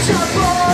这不